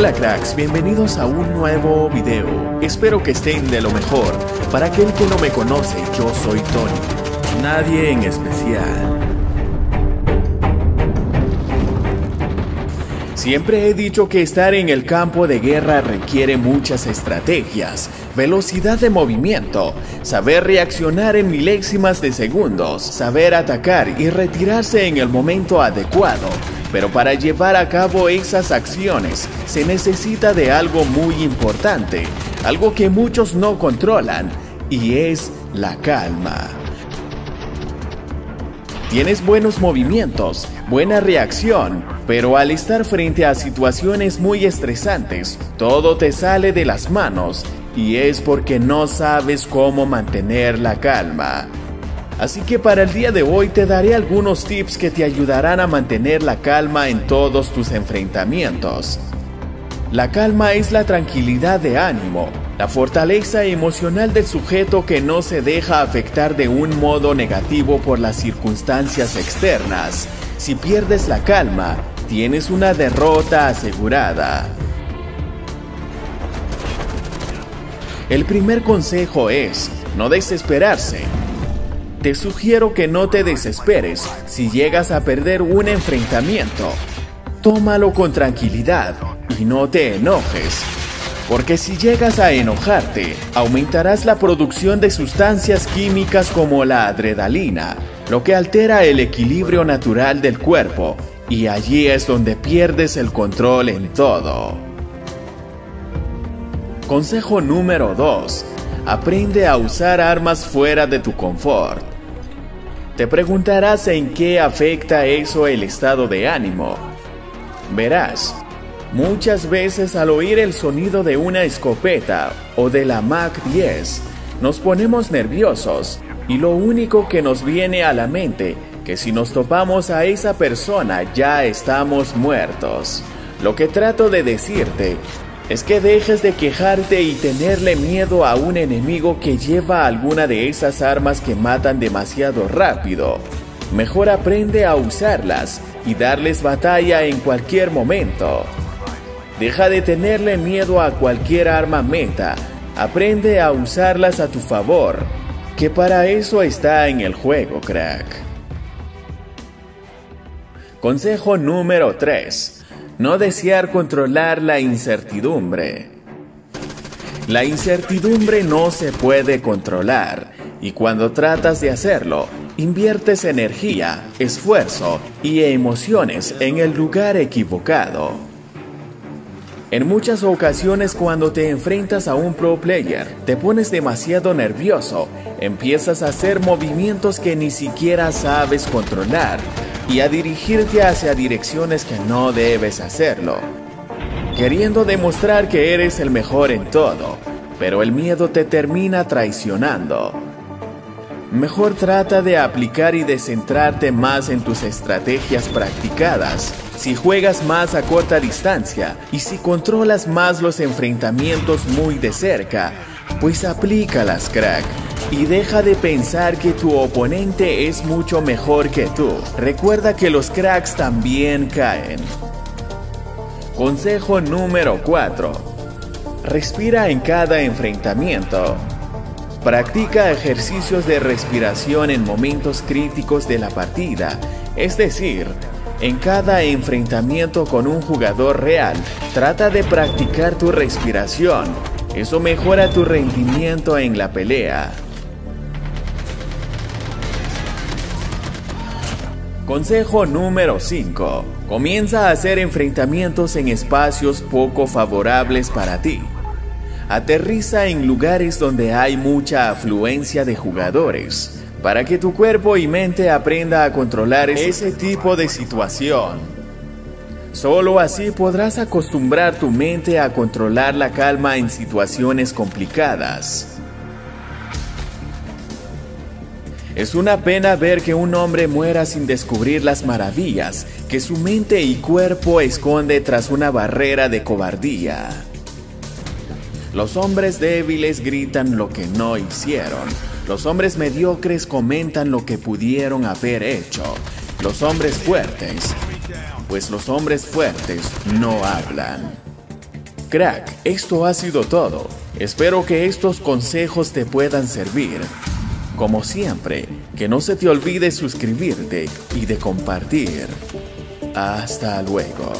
cracks, bienvenidos a un nuevo video. Espero que estén de lo mejor. Para aquel que no me conoce, yo soy Tony. Nadie en especial. Siempre he dicho que estar en el campo de guerra requiere muchas estrategias, velocidad de movimiento, saber reaccionar en milésimas de segundos, saber atacar y retirarse en el momento adecuado. Pero para llevar a cabo esas acciones se necesita de algo muy importante, algo que muchos no controlan, y es la calma. Tienes buenos movimientos, buena reacción, pero al estar frente a situaciones muy estresantes, todo te sale de las manos y es porque no sabes cómo mantener la calma. Así que para el día de hoy te daré algunos tips que te ayudarán a mantener la calma en todos tus enfrentamientos. La calma es la tranquilidad de ánimo, la fortaleza emocional del sujeto que no se deja afectar de un modo negativo por las circunstancias externas. Si pierdes la calma, tienes una derrota asegurada. El primer consejo es no desesperarse. Te sugiero que no te desesperes si llegas a perder un enfrentamiento. Tómalo con tranquilidad y no te enojes. Porque si llegas a enojarte, aumentarás la producción de sustancias químicas como la adrenalina, lo que altera el equilibrio natural del cuerpo, y allí es donde pierdes el control en todo. Consejo número 2. Aprende a usar armas fuera de tu confort. Te preguntarás en qué afecta eso el estado de ánimo. Verás, Muchas veces al oír el sonido de una escopeta o de la Mac 10, nos ponemos nerviosos y lo único que nos viene a la mente que si nos topamos a esa persona ya estamos muertos. Lo que trato de decirte es que dejes de quejarte y tenerle miedo a un enemigo que lleva alguna de esas armas que matan demasiado rápido. Mejor aprende a usarlas y darles batalla en cualquier momento. Deja de tenerle miedo a cualquier arma meta. Aprende a usarlas a tu favor, que para eso está en el juego, crack. Consejo número 3. No desear controlar la incertidumbre. La incertidumbre no se puede controlar y cuando tratas de hacerlo, inviertes energía, esfuerzo y emociones en el lugar equivocado. En muchas ocasiones cuando te enfrentas a un pro player, te pones demasiado nervioso, empiezas a hacer movimientos que ni siquiera sabes controlar y a dirigirte hacia direcciones que no debes hacerlo, queriendo demostrar que eres el mejor en todo, pero el miedo te termina traicionando. Mejor trata de aplicar y de centrarte más en tus estrategias practicadas si juegas más a corta distancia y si controlas más los enfrentamientos muy de cerca, pues aplícalas, crack. Y deja de pensar que tu oponente es mucho mejor que tú. Recuerda que los cracks también caen. Consejo número 4. Respira en cada enfrentamiento. Practica ejercicios de respiración en momentos críticos de la partida, es decir, en cada enfrentamiento con un jugador real, trata de practicar tu respiración. Eso mejora tu rendimiento en la pelea. Consejo número 5. Comienza a hacer enfrentamientos en espacios poco favorables para ti. Aterriza en lugares donde hay mucha afluencia de jugadores para que tu cuerpo y mente aprenda a controlar ese tipo de situación. Solo así podrás acostumbrar tu mente a controlar la calma en situaciones complicadas. Es una pena ver que un hombre muera sin descubrir las maravillas que su mente y cuerpo esconde tras una barrera de cobardía. Los hombres débiles gritan lo que no hicieron, los hombres mediocres comentan lo que pudieron haber hecho. Los hombres fuertes, pues los hombres fuertes no hablan. Crack, esto ha sido todo. Espero que estos consejos te puedan servir. Como siempre, que no se te olvide suscribirte y de compartir. Hasta luego.